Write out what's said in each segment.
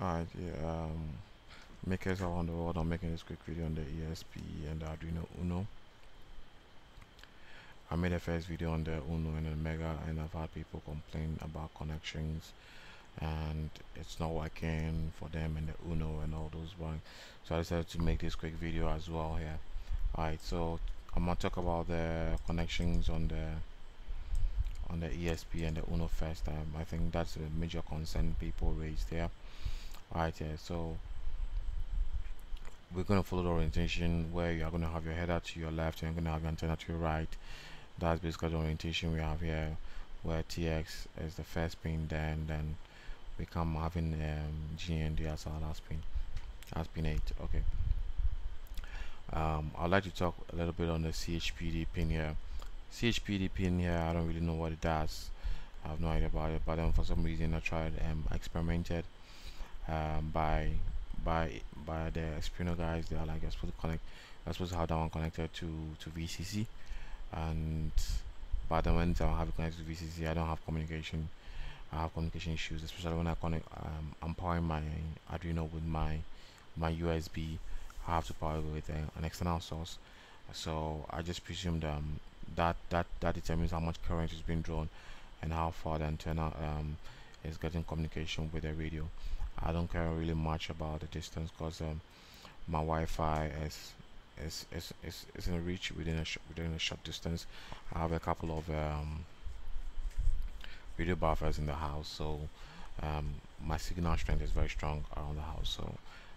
Alright, yeah, um, makers around the world, I'm making this quick video on the ESP and the Arduino Uno. I made a first video on the Uno and the Mega and I've had people complain about connections and it's not working for them and the Uno and all those ones. So I decided to make this quick video as well here. Alright, so I'm gonna talk about the connections on the on the ESP and the Uno first. Um, I think that's a major concern people raised there right here so we're going to follow the orientation where you are going to have your header to your left and you're going to have your antenna to your right. That's basically the orientation we have here where TX is the first pin then then we come having um, GND as our last pin as pin 8 okay. Um, I'd like to talk a little bit on the CHPD pin here. CHPD pin here I don't really know what it does. I have no idea about it but then for some reason I tried and um, experimented um, by by by the Espruino guys. They are like supposed to connect. You're supposed to have that one connected to to VCC, and by the moment I have it connected to VCC, I don't have communication. I have communication issues, especially when I connect. Um, I'm powering my Arduino with my my USB. I have to power it with an external source. So I just presumed um, that that that determines how much current is being drawn and how far the antenna um, is getting communication with the radio. I don't care really much about the distance because um, my Wi-Fi is is, is, is, is in a reach within a within a short distance. I have a couple of um, radio buffers in the house, so um, my signal strength is very strong around the house. So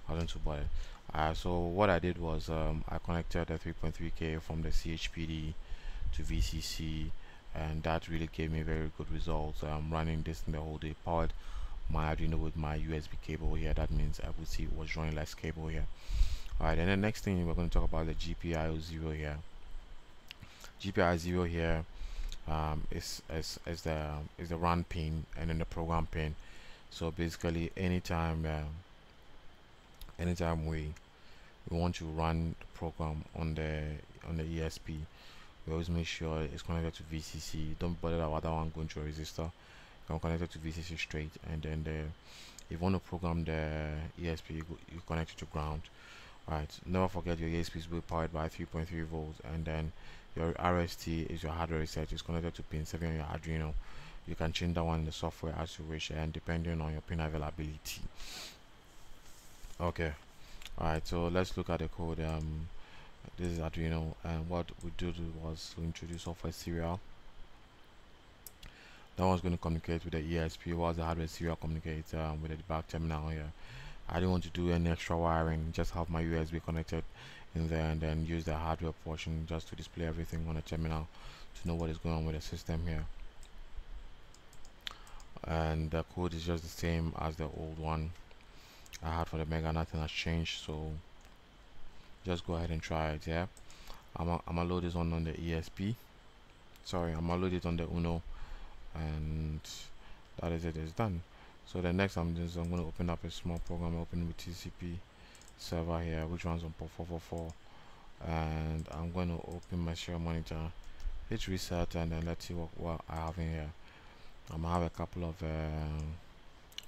I don't too bother. Uh, so what I did was um, I connected the 3.3k from the CHPD to VCC, and that really gave me very good results. I'm running this in the whole day, powered my Arduino with my USB cable here. That means I would see it was drawing less cable here. Alright and the next thing we're going to talk about the GPIO 0 here. GPIO 0 here um, is, is, is the is the run pin and then the program pin. So basically anytime uh, anytime we we want to run the program on the on the ESP we always make sure it's connected to VCC don't bother about that one going to a resistor can connect it to VCC straight and then the, if you want to program the ESP you, you connect it to ground right? Never forget your ESP is powered by 3.3 volts and then your RST is your hardware reset. Is connected to pin 7 on your Arduino. You can change that one in the software as you wish and depending on your pin availability. Okay alright so let's look at the code. Um this is Arduino and what we did was to introduce software serial that one's going to communicate with the ESP while the hardware serial communicates um, with the back terminal here I didn't want to do any extra wiring just have my USB connected in there and then use the hardware portion just to display everything on the terminal to know what is going on with the system here and the code is just the same as the old one I had for the Mega nothing has changed so just go ahead and try it yeah. I'm gonna load this one on the ESP sorry I'm gonna load it on the Uno and that is it it's done. So the next I'm just I'm going to open up a small program open with TCP server here which runs on port 444 and I'm going to open my serial monitor hit reset and then let's see what, what I have in here. I'm gonna have a couple of um,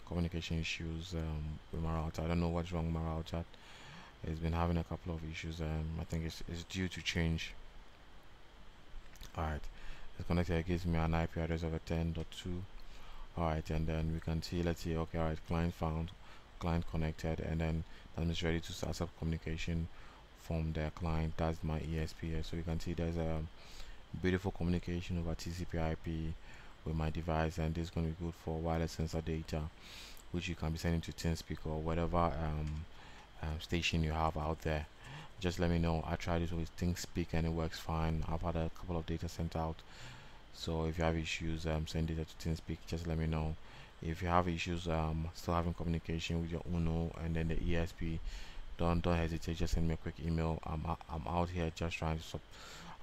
communication issues um, with my router. I don't know what's wrong with my router. It's been having a couple of issues um, I think it's, it's due to change. Alright it's connected gives me an IP address of a 10.2 alright and then we can see let's see okay alright client found client connected and then that is ready to start up communication from the client. That's my ESP so you can see there's a beautiful communication over TCP IP with my device and this is going to be good for wireless sensor data which you can be sending to ThingSpeak or whatever um, um, station you have out there just let me know. I tried it with ThingSpeak and it works fine. I've had a couple of data sent out. So if you have issues um, send data to ThingSpeak just let me know. If you have issues um, still having communication with your Uno and then the ESP don't don't hesitate. Just send me a quick email. I'm, I'm out here just trying to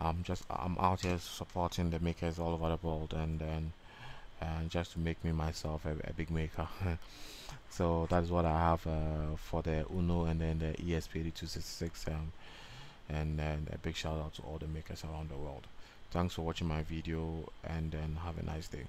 I'm just I'm out here supporting the makers all over the world. And then and just to make me myself a, a big maker. So that's what I have uh, for the Uno and then the ESP8266 um, and then a big shout out to all the makers around the world. Thanks for watching my video and then have a nice day